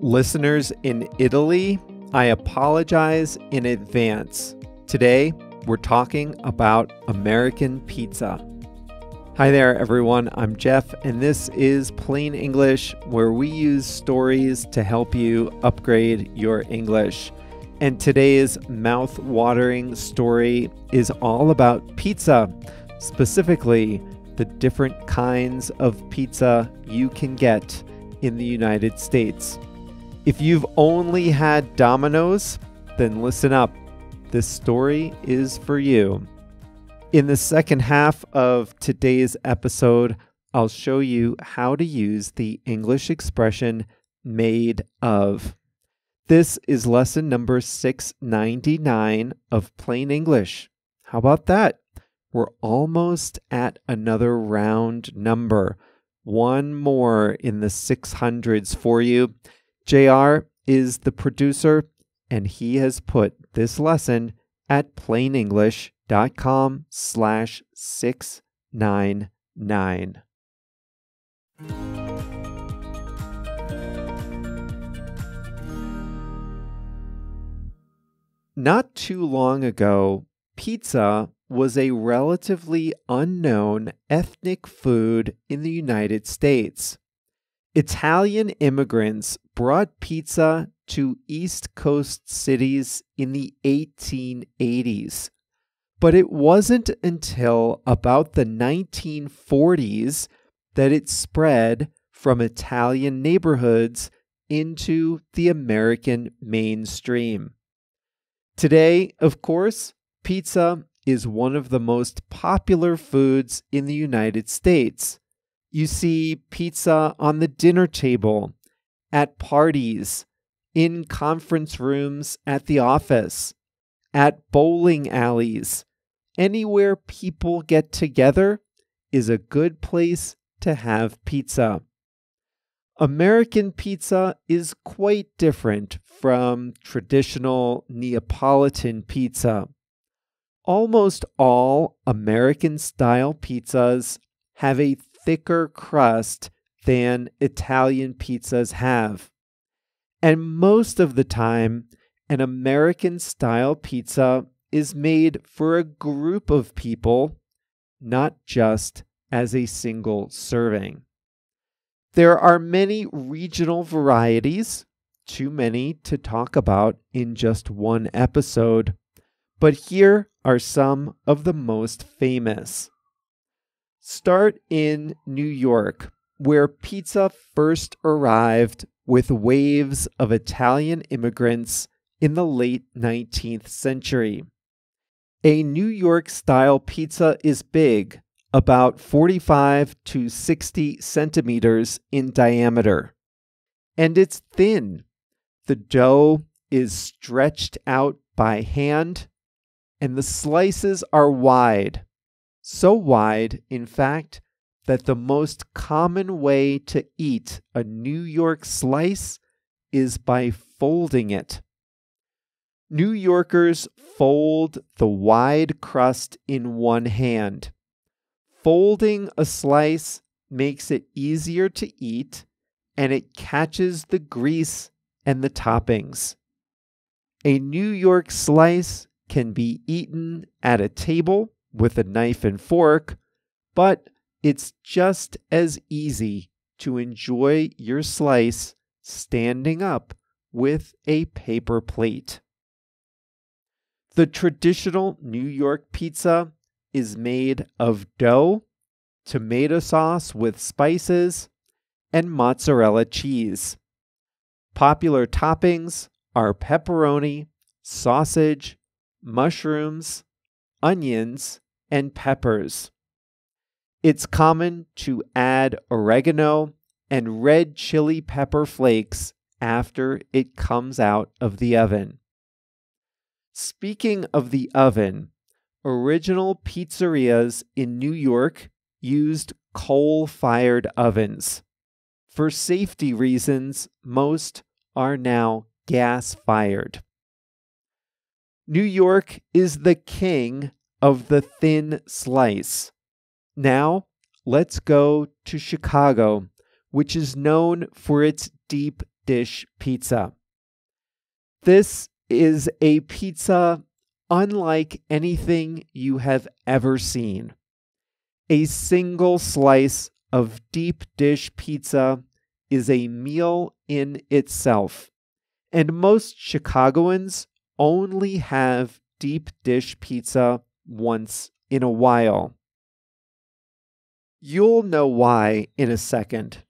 Listeners in Italy, I apologize in advance. Today, we're talking about American pizza. Hi there, everyone. I'm Jeff, and this is Plain English, where we use stories to help you upgrade your English. And today's mouth watering story is all about pizza, specifically, the different kinds of pizza you can get in the United States. If you've only had Domino's, then listen up. This story is for you. In the second half of today's episode, I'll show you how to use the English expression made of. This is lesson number 699 of Plain English. How about that? We're almost at another round number. One more in the 600s for you. JR is the producer, and he has put this lesson at plainenglish.com slash 699. Not too long ago, pizza was a relatively unknown ethnic food in the United States. Italian immigrants brought pizza to East Coast cities in the 1880s. But it wasn't until about the 1940s that it spread from Italian neighborhoods into the American mainstream. Today, of course, pizza is one of the most popular foods in the United States. You see pizza on the dinner table, at parties, in conference rooms at the office, at bowling alleys. Anywhere people get together is a good place to have pizza. American pizza is quite different from traditional Neapolitan pizza. Almost all American style pizzas have a thicker crust than Italian pizzas have. And most of the time, an American style pizza is made for a group of people, not just as a single serving. There are many regional varieties, too many to talk about in just one episode, but here are some of the most famous. Start in New York, where pizza first arrived with waves of Italian immigrants in the late 19th century. A New York style pizza is big, about 45 to 60 centimeters in diameter, and it's thin. The dough is stretched out by hand, and the slices are wide so wide, in fact, that the most common way to eat a New York slice is by folding it. New Yorkers fold the wide crust in one hand. Folding a slice makes it easier to eat and it catches the grease and the toppings. A New York slice can be eaten at a table with a knife and fork, but it's just as easy to enjoy your slice standing up with a paper plate. The traditional New York pizza is made of dough, tomato sauce with spices, and mozzarella cheese. Popular toppings are pepperoni, sausage, mushrooms, onions, and peppers. It's common to add oregano and red chili pepper flakes after it comes out of the oven. Speaking of the oven, original pizzerias in New York used coal fired ovens. For safety reasons, most are now gas fired. New York is the king of the thin slice. Now, let's go to Chicago, which is known for its deep dish pizza. This is a pizza unlike anything you have ever seen. A single slice of deep dish pizza is a meal in itself, and most Chicagoans only have deep dish pizza once in a while. You'll know why in a second.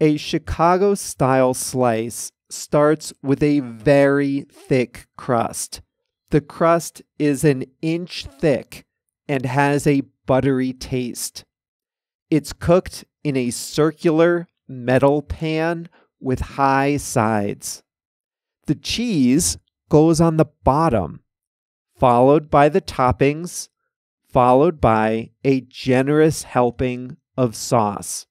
A Chicago style slice starts with a very thick crust. The crust is an inch thick and has a buttery taste. It's cooked in a circular metal pan with high sides. The cheese goes on the bottom, followed by the toppings, followed by a generous helping of sauce.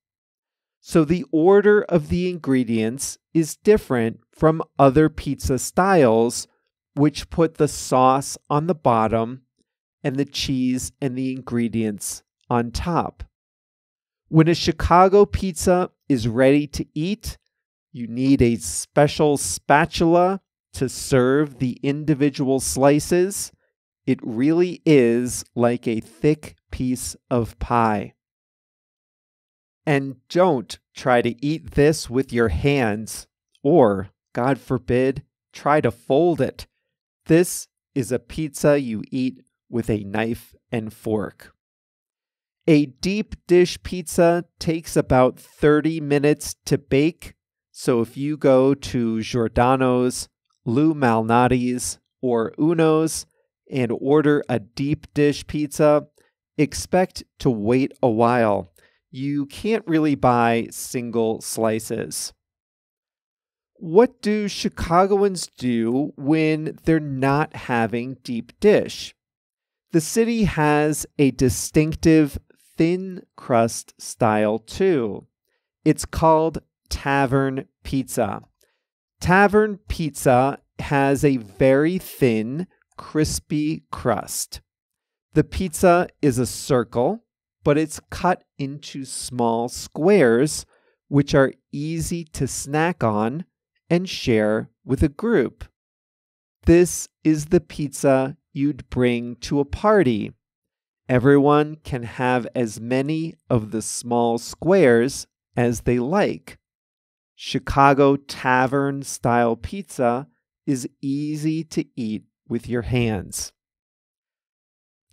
So the order of the ingredients is different from other pizza styles, which put the sauce on the bottom and the cheese and the ingredients on top. When a Chicago pizza is ready to eat, you need a special spatula to serve the individual slices. It really is like a thick piece of pie. And don't try to eat this with your hands, or, God forbid, try to fold it. This is a pizza you eat with a knife and fork. A deep dish pizza takes about 30 minutes to bake. So if you go to Giordano's, Lou Malnati's, or Uno's and order a deep dish pizza, expect to wait a while. You can't really buy single slices. What do Chicagoans do when they're not having deep dish? The city has a distinctive thin crust style too. It's called tavern pizza. Tavern pizza has a very thin, crispy crust. The pizza is a circle, but it's cut into small squares, which are easy to snack on and share with a group. This is the pizza you'd bring to a party. Everyone can have as many of the small squares as they like. Chicago tavern style pizza is easy to eat with your hands.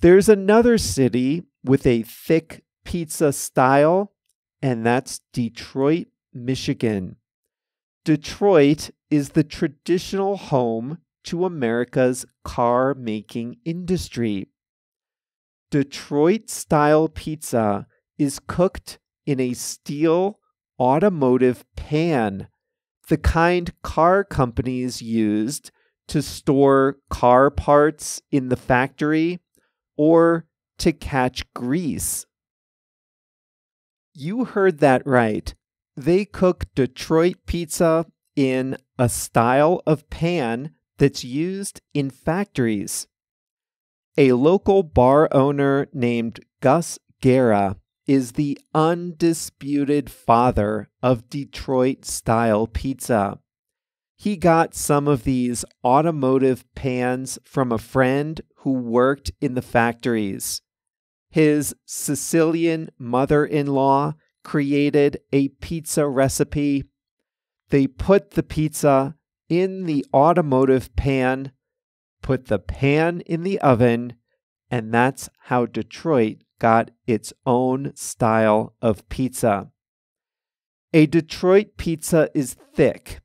There's another city with a thick pizza style, and that's Detroit, Michigan. Detroit is the traditional home to America's car making industry. Detroit style pizza is cooked in a steel automotive pan, the kind car companies used to store car parts in the factory or to catch grease. You heard that right. They cook Detroit pizza in a style of pan that's used in factories. A local bar owner named Gus Guerra is the undisputed father of Detroit style pizza. He got some of these automotive pans from a friend who worked in the factories. His Sicilian mother in law created a pizza recipe. They put the pizza in the automotive pan, put the pan in the oven, and that's how Detroit got its own style of pizza. A Detroit pizza is thick.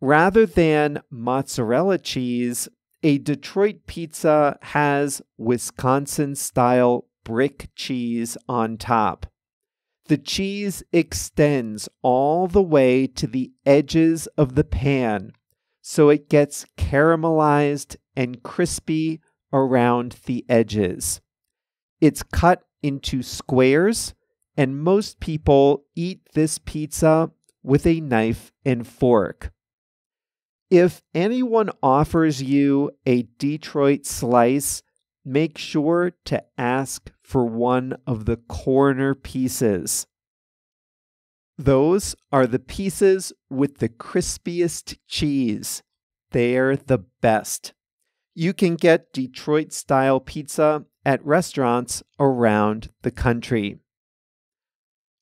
Rather than mozzarella cheese, a Detroit pizza has Wisconsin style brick cheese on top. The cheese extends all the way to the edges of the pan, so it gets caramelized and crispy around the edges. It's cut into squares, and most people eat this pizza with a knife and fork. If anyone offers you a Detroit slice, make sure to ask for one of the corner pieces. Those are the pieces with the crispiest cheese. They're the best. You can get Detroit style pizza at restaurants around the country.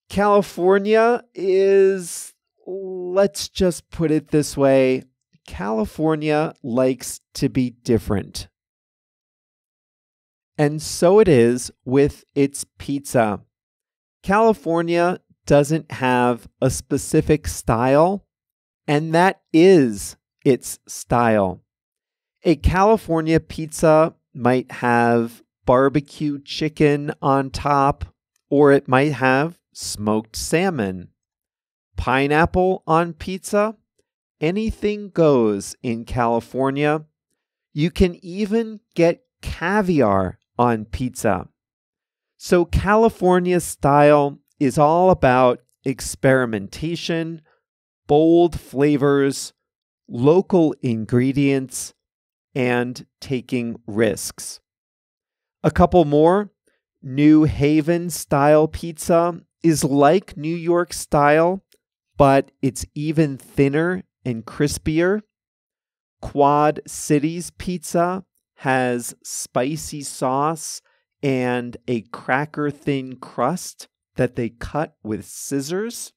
California is, let's just put it this way California likes to be different. And so it is with its pizza. California doesn't have a specific style, and that is its style. A California pizza might have barbecue chicken on top, or it might have smoked salmon. Pineapple on pizza? Anything goes in California. You can even get caviar on pizza. So, California style is all about experimentation, bold flavors, local ingredients, and taking risks. A couple more New Haven style pizza is like New York style, but it's even thinner and crispier. Quad Cities pizza has spicy sauce and a cracker thin crust that they cut with scissors.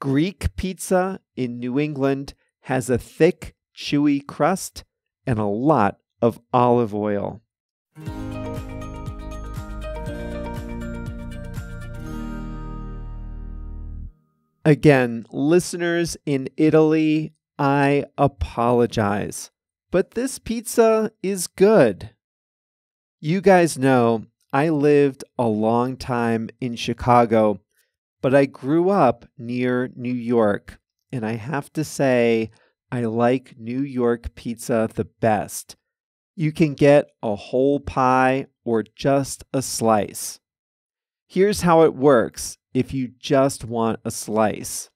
Greek pizza in New England has a thick, chewy crust and a lot of olive oil. Again, listeners in Italy, I apologize, but this pizza is good. You guys know I lived a long time in Chicago, but I grew up near New York, and I have to say, I like New York pizza the best. You can get a whole pie or just a slice. Here's how it works if you just want a slice.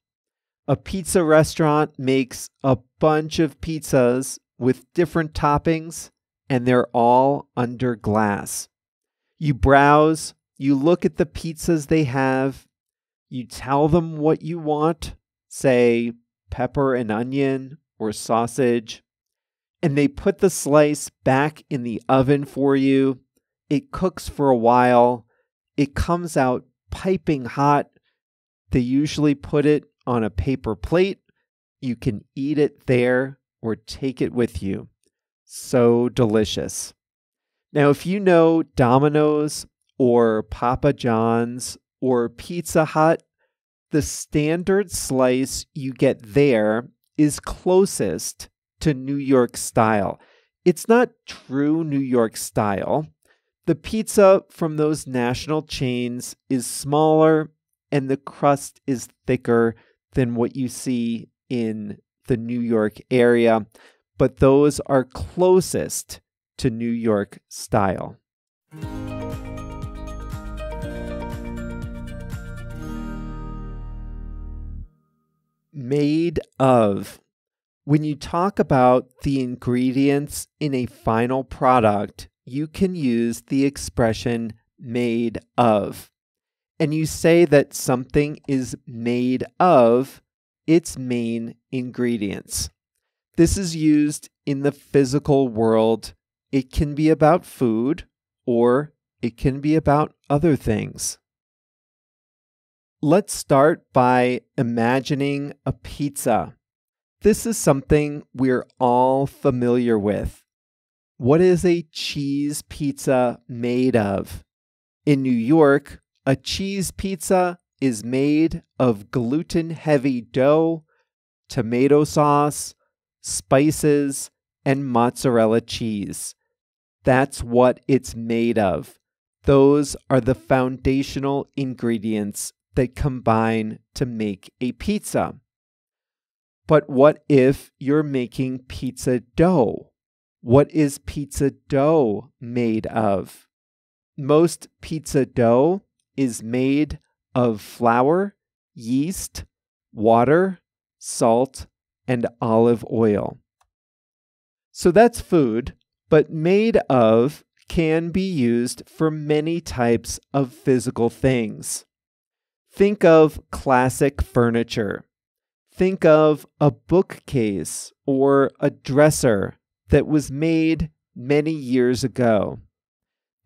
A pizza restaurant makes a bunch of pizzas with different toppings, and they're all under glass. You browse, you look at the pizzas they have, you tell them what you want, say pepper and onion or sausage, and they put the slice back in the oven for you. It cooks for a while. It comes out piping hot. They usually put it on a paper plate. You can eat it there or take it with you. So delicious. Now, if you know Domino's or Papa John's or Pizza Hut, the standard slice you get there is closest to New York style. It's not true New York style. The pizza from those national chains is smaller and the crust is thicker than what you see in the New York area, but those are closest to New York style. made of. When you talk about the ingredients in a final product, you can use the expression made of. And you say that something is made of its main ingredients. This is used in the physical world. It can be about food or it can be about other things. Let's start by imagining a pizza. This is something we're all familiar with. What is a cheese pizza made of? In New York, a cheese pizza is made of gluten heavy dough, tomato sauce, spices, and mozzarella cheese. That's what it's made of. Those are the foundational ingredients that combine to make a pizza. But what if you're making pizza dough? What is pizza dough made of? Most pizza dough is made of flour, yeast, water, salt, and olive oil. So that's food, but made of can be used for many types of physical things. Think of classic furniture. Think of a bookcase or a dresser that was made many years ago.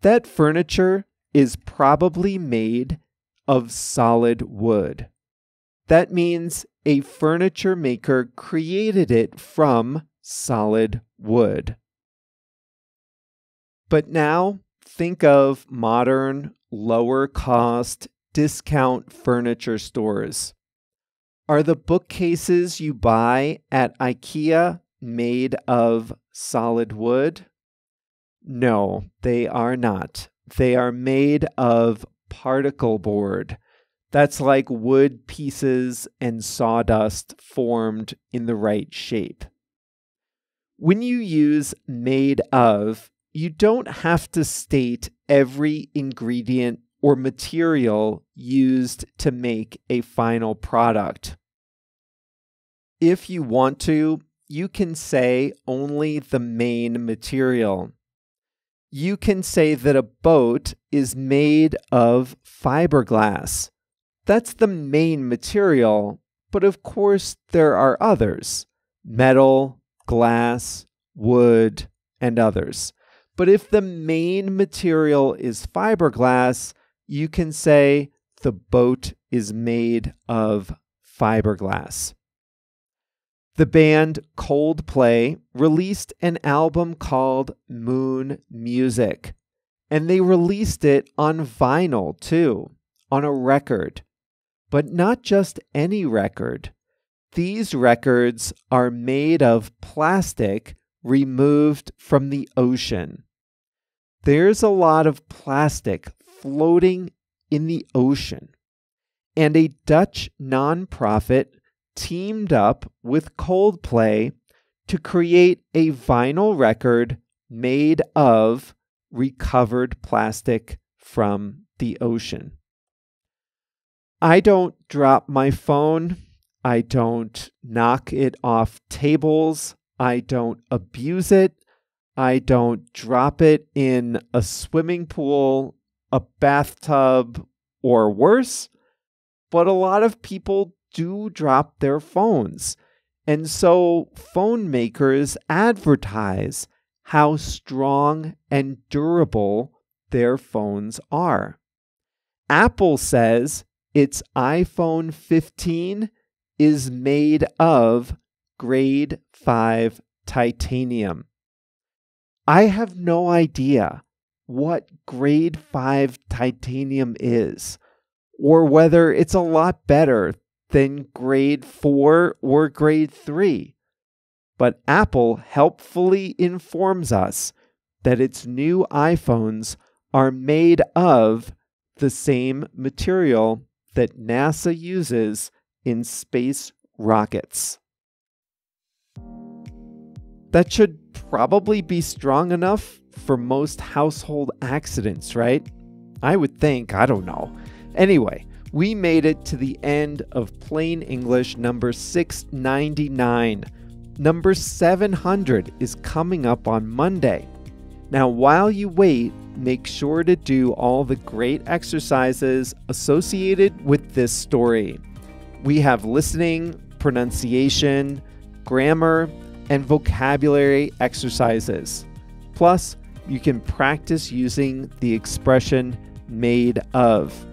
That furniture is probably made of solid wood. That means a furniture maker created it from solid wood. But now think of modern, lower cost, discount furniture stores. Are the bookcases you buy at IKEA made of solid wood? No, they are not. They are made of particle board. That's like wood pieces and sawdust formed in the right shape. When you use made of, you don't have to state every ingredient or material used to make a final product. If you want to, you can say only the main material. You can say that a boat is made of fiberglass. That's the main material, but of course there are others metal, glass, wood, and others. But if the main material is fiberglass, you can say the boat is made of fiberglass. The band Coldplay released an album called Moon Music, and they released it on vinyl too, on a record. But not just any record. These records are made of plastic removed from the ocean. There's a lot of plastic floating in the ocean, and a Dutch nonprofit teamed up with Coldplay to create a vinyl record made of recovered plastic from the ocean. I don't drop my phone. I don't knock it off tables. I don't abuse it. I don't drop it in a swimming pool, a bathtub, or worse. But a lot of people do drop their phones. And so phone makers advertise how strong and durable their phones are. Apple says its iPhone 15 is made of grade 5 titanium. I have no idea what grade 5 titanium is, or whether it's a lot better than grade 4 or grade 3. But Apple helpfully informs us that its new iPhones are made of the same material that NASA uses in space rockets. That should probably be strong enough for most household accidents, right? I would think, I don't know. Anyway, we made it to the end of Plain English number 699. Number 700 is coming up on Monday. Now, while you wait, make sure to do all the great exercises associated with this story. We have listening, pronunciation, grammar, and vocabulary exercises. Plus, you can practice using the expression made of.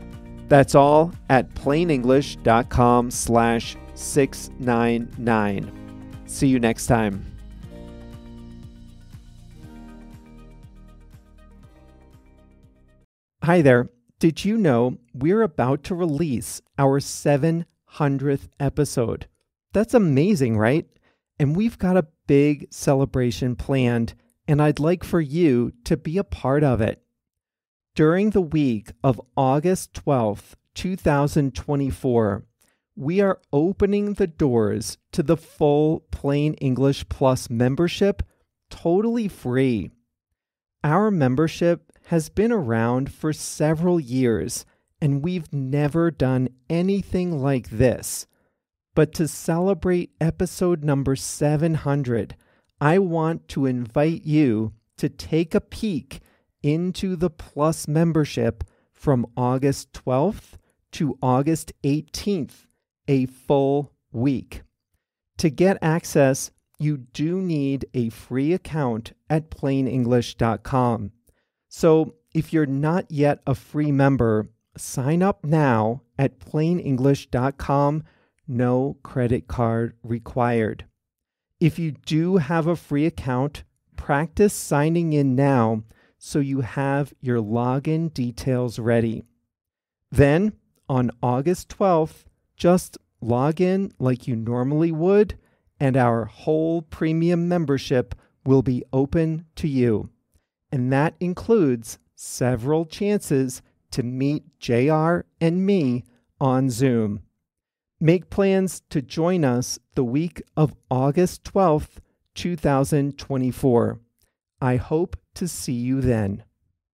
That's all at plainenglish.com slash 699. See you next time. Hi there. Did you know we're about to release our 700th episode? That's amazing, right? And we've got a big celebration planned, and I'd like for you to be a part of it. During the week of August 12th, 2024, we are opening the doors to the full Plain English Plus membership totally free. Our membership has been around for several years, and we've never done anything like this. But to celebrate episode number 700, I want to invite you to take a peek into the Plus membership from August 12th to August 18th, a full week. To get access, you do need a free account at plainenglish.com. So if you're not yet a free member, sign up now at plainenglish.com. No credit card required. If you do have a free account, practice signing in now so you have your login details ready. Then, on August 12th, just log in like you normally would, and our whole premium membership will be open to you. And that includes several chances to meet JR and me on Zoom. Make plans to join us the week of August 12th, 2024. I hope to see you then.